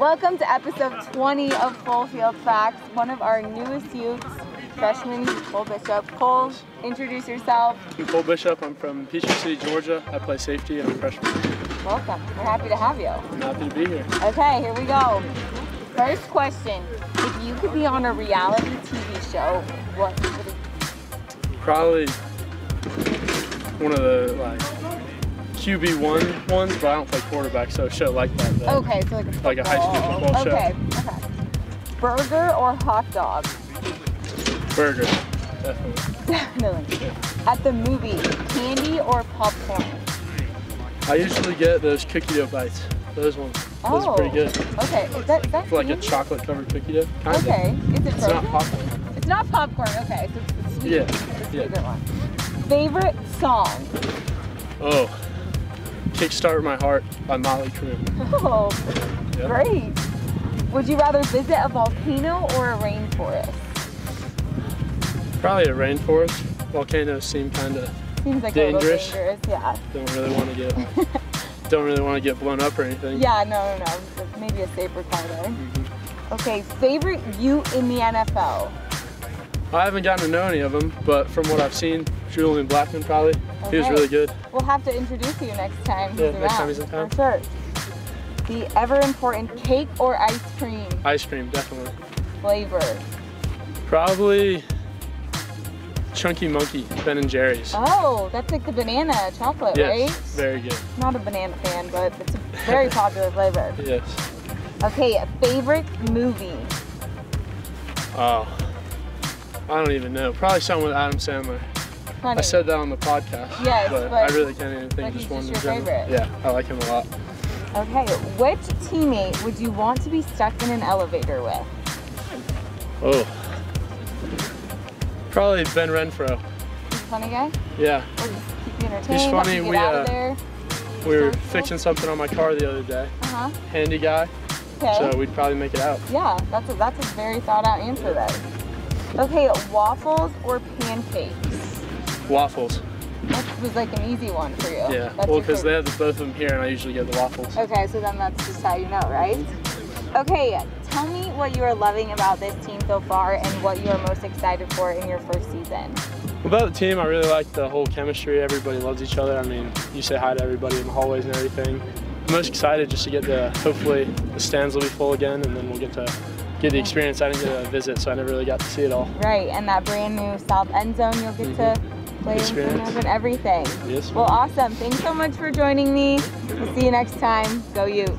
Welcome to episode 20 of Full Field Facts. One of our newest Utes, freshman Cole Bishop. Cole, introduce yourself. I'm Cole Bishop. I'm from Peachtree City, Georgia. I play safety and I'm a freshman. Welcome. We're happy to have you. I'm happy to be here. Okay, here we go. First question. If you could be on a reality TV show, what would it Probably one of the like QB1 ones, but I don't play quarterback, so a show like that. Though. Okay, so like a Like a high school football show. Okay, okay. Burger or hot dog? Burger, definitely. Definitely. At the movie, candy or popcorn? I usually get those cookie dough bites. Those ones. Those are pretty good. Oh, okay, is that, is that For like a chocolate covered cookie dough. Kind of. Okay, is it It's not frozen? popcorn. It's not popcorn. Okay, so it's the sweet, Yeah, the yeah. sweeter one. Favorite song? Oh. Kickstart My Heart by Mötley Crüe. Oh, great. Would Ute rather visit a volcano or a rainforest? Probably a rainforest. Volcanoes seem kind of Seems like Dangerous. dangerous. Yeah. don't really want to get don't really want to get blown up or anything. Yeah. No, no, no. Maybe a safer car there. Mhm. Okay. Favorite you in the NFL? I haven't gotten to know any of them, but from what I've seen, Julian Blackmon probably. He was really good. We'll have to introduce you next time Yeah, around. next time he's in town. For sure. The ever important cake or ice cream Ice cream, definitely. flavor? Probably Chunky Monkey, Ben and Jerry's. Oh, that's like the banana chocolate, yes, right? very good. Not a banana fan, but it's a very popular flavor. Yes. Okay, favorite movie? Oh, I don't even know. Probably something with Adam Sandler. Funny. I said that on the podcast. Yes, but, but- I really can't even think he's just one just your general. favorite. Yeah, I like him a lot. Okay, which teammate would you want to be stuck in an elevator with? Oh. Probably Ben Renfro. He's a funny guy? Yeah, Or just keep you entertained? help funny, we, uh, of we were fixing something on my car the other day. Uh-huh. Handy guy, Okay. so we'd probably make it out. Yeah, that's a, that's a very thought out answer there. Okay, waffles or pancakes? Waffles. That was like an easy one for you. Yeah. That's well, because they have both of them here, and I usually get the waffles. Okay, so then that's just how you know, right? Okay, tell me what you are loving about this team so far and what you are most excited for in your first season. About the team, I really like the whole chemistry. Everybody loves each other. I mean, you say hi to everybody in the hallways and everything. I'm most excited just to get the, hopefully, the stands will be full again, and then we'll get to get the experience. I didn't get a visit, so I never really got to see it all. Right, and that brand new south end zone you'll get to mm-hmm. play in front Experience. of and everything. Yes. Well, awesome. Thanks so much for joining me. We'll see you next time. Go Utes.